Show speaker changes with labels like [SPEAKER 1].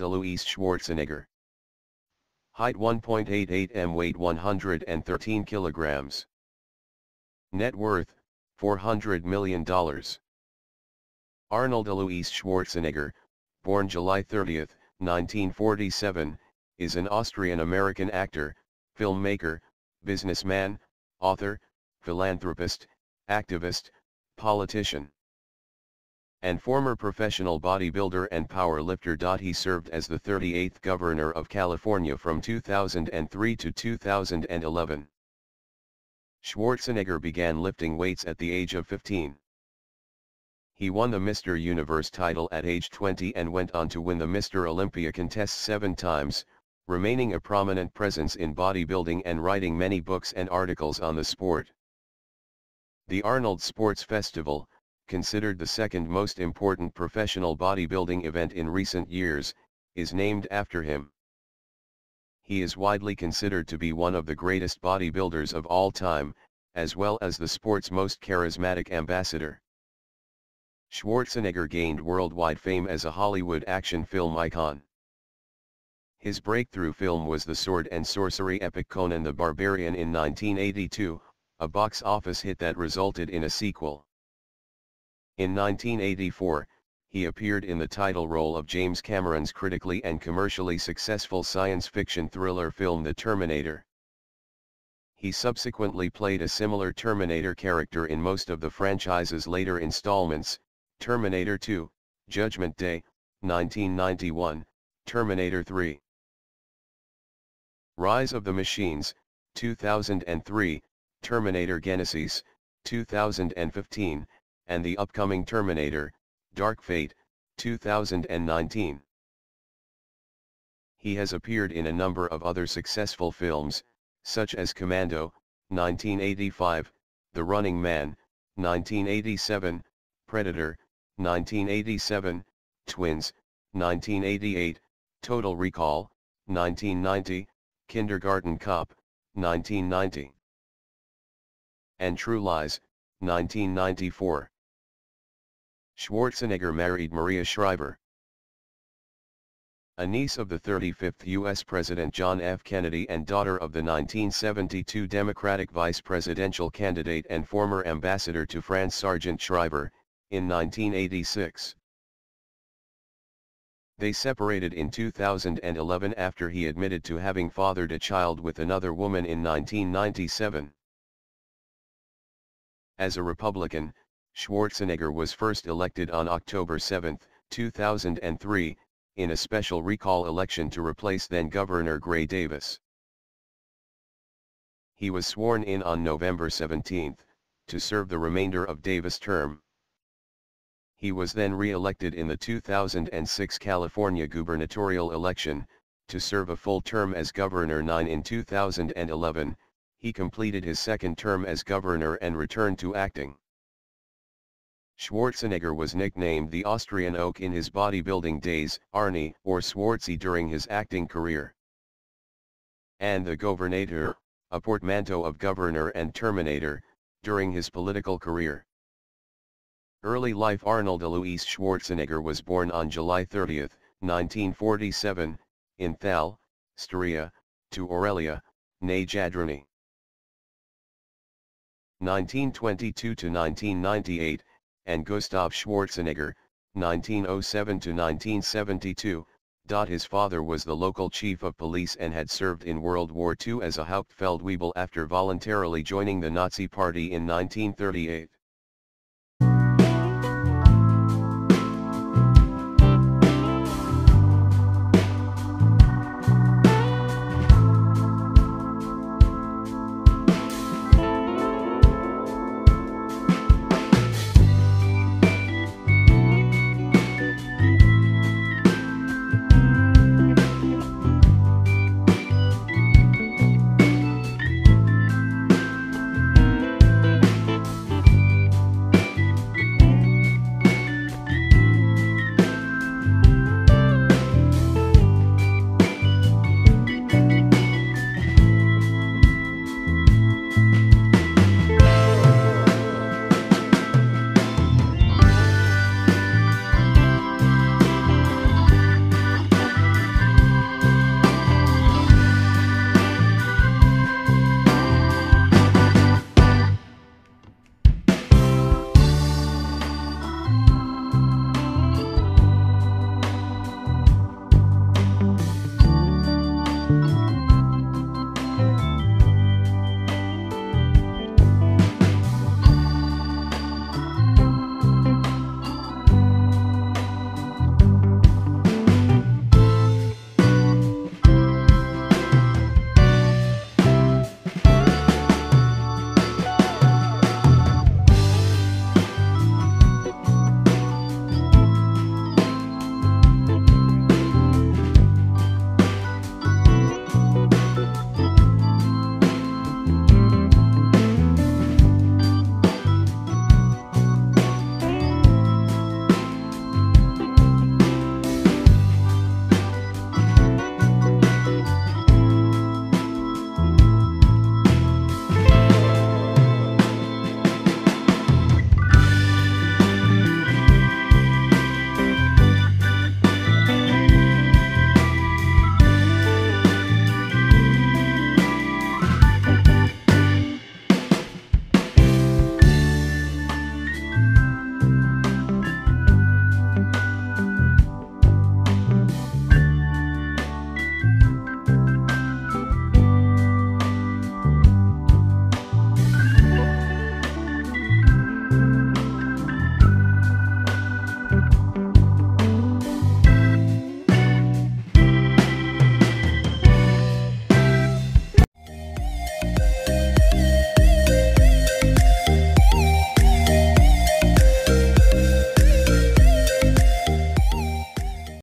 [SPEAKER 1] Arnold Alois Schwarzenegger. Height 1.88 m weight 113 kilograms. Net worth, $400 million. Arnold Alois Schwarzenegger, born July 30, 1947, is an Austrian-American actor, filmmaker, businessman, author, philanthropist, activist, politician and former professional bodybuilder and powerlifter. He served as the 38th Governor of California from 2003 to 2011. Schwarzenegger began lifting weights at the age of 15. He won the Mr. Universe title at age 20 and went on to win the Mr. Olympia contest seven times, remaining a prominent presence in bodybuilding and writing many books and articles on the sport. The Arnold Sports Festival, considered the second most important professional bodybuilding event in recent years, is named after him. He is widely considered to be one of the greatest bodybuilders of all time, as well as the sport's most charismatic ambassador. Schwarzenegger gained worldwide fame as a Hollywood action film icon. His breakthrough film was the sword and sorcery epic Conan the Barbarian in 1982, a box office hit that resulted in a sequel. In 1984, he appeared in the title role of James Cameron's critically and commercially successful science fiction thriller film The Terminator. He subsequently played a similar Terminator character in most of the franchise's later installments, Terminator 2, Judgment Day, 1991, Terminator 3. Rise of the Machines, 2003, Terminator Genisys, 2015, and the upcoming Terminator, Dark Fate, 2019. He has appeared in a number of other successful films, such as Commando, 1985, The Running Man, 1987, Predator, 1987, Twins, 1988, Total Recall, 1990, Kindergarten Cop, 1990. And True Lies, 1994. Schwarzenegger married Maria Shriver. A niece of the 35th U.S. President John F. Kennedy and daughter of the 1972 Democratic vice presidential candidate and former ambassador to France Sargent Shriver, in 1986. They separated in 2011 after he admitted to having fathered a child with another woman in 1997. As a Republican, Schwarzenegger was first elected on October 7, 2003, in a special recall election to replace then-Governor Gray Davis. He was sworn in on November 17, to serve the remainder of Davis' term. He was then re-elected in the 2006 California gubernatorial election, to serve a full term as governor 9 in 2011, he completed his second term as governor and returned to acting. Schwarzenegger was nicknamed the Austrian Oak in his bodybuilding days, Arnie or Schwarzy during his acting career. And the Governator, a portmanteau of governor and terminator, during his political career. Early life Arnold Alois Schwarzenegger was born on July 30, 1947, in Thal, Styria, to Aurelia, née Jadrny. 1922 to 1998, and Gustav Schwarzenegger, 1907 to 1972. His father was the local chief of police and had served in World War II as a Hauptfeldwebel after voluntarily joining the Nazi Party in 1938.